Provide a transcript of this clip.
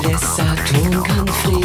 Der Saturn kann frieren